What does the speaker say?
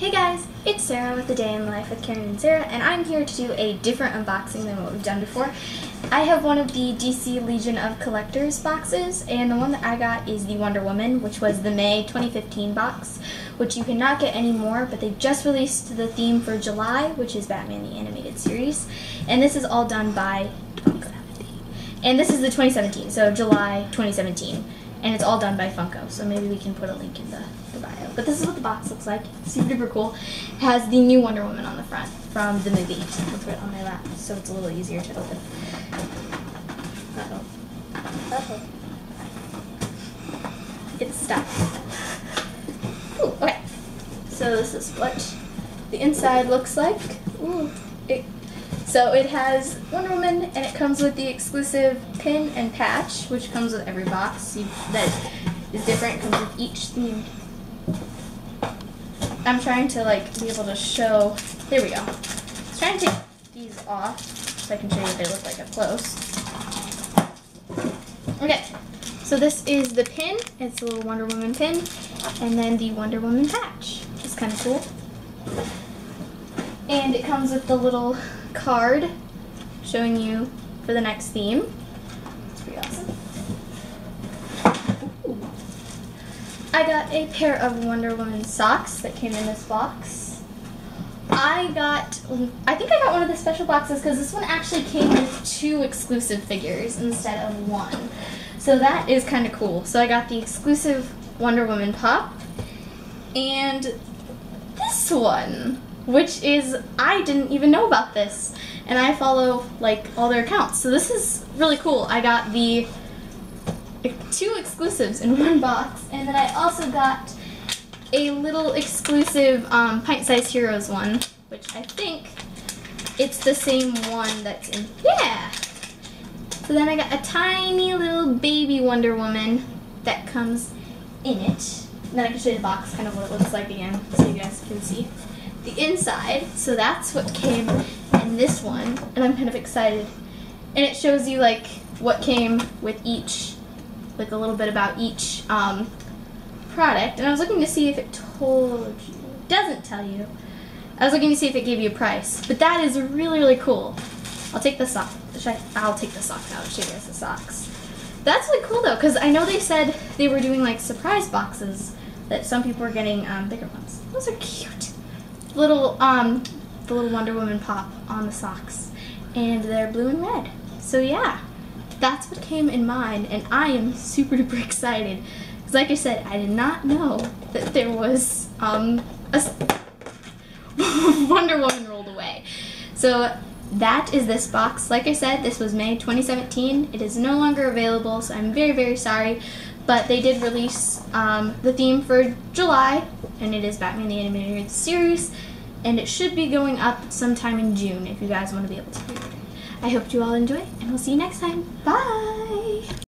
Hey guys, it's Sarah with the Day in Life with Keren and Sarah, and I'm here to do a different unboxing than what we've done before. I have one of the DC Legion of Collectors boxes, and the one that I got is the Wonder Woman, which was the May 2015 box, which you cannot get anymore, but they just released the theme for July, which is Batman the Animated Series, and this is all done by 2017. And this is the 2017, so July 2017 and it's all done by Funko. So maybe we can put a link in the, the bio. But this is what the box looks like. Super duper cool. It has the new Wonder Woman on the front from the movie. Put it on my lap so it's a little easier to open. Uh-oh. Uh-oh. It's stuck. Ooh, okay. So this is what the inside looks like. Ooh, it so it has Wonder Woman, and it comes with the exclusive pin and patch, which comes with every box you, that is different. Comes with each theme. I'm trying to like be able to show. There we go. I'm trying to take these off so I can show you what they look like up close. Okay, so this is the pin. It's a little Wonder Woman pin, and then the Wonder Woman patch, is kind of cool. And it comes with the little card showing you for the next theme. It's pretty awesome. I got a pair of Wonder Woman socks that came in this box. I got, I think I got one of the special boxes because this one actually came with two exclusive figures instead of one. So that is kind of cool. So I got the exclusive Wonder Woman pop and this one which is I didn't even know about this, and I follow like all their accounts. So this is really cool. I got the two exclusives in one box, and then I also got a little exclusive um, Pint Size Heroes one, which I think it's the same one that's in, yeah! So then I got a tiny little baby Wonder Woman that comes in it. And then I can show you the box, kind of what it looks like again, so you guys can see the inside. So that's what came in this one, and I'm kind of excited. And it shows you like what came with each, like a little bit about each um, product. And I was looking to see if it told you. Doesn't tell you. I was looking to see if it gave you a price, but that is really really cool. I'll take the sock. I'll take the socks out. Show you guys the socks. That's really cool though, because I know they said they were doing like surprise boxes that some people were getting um, bigger ones. Those are cute little um the little Wonder Woman pop on the socks, and they're blue and red. So yeah, that's what came in mine, and I am super duper excited. Because like I said, I did not know that there was um, a Wonder Woman rolled away. So that is this box. Like I said, this was May 2017. It is no longer available, so I'm very, very sorry. But they did release um, the theme for July, and it is Batman the Animated Series, and it should be going up sometime in June if you guys want to be able to. I hope you all enjoy, and we'll see you next time. Bye!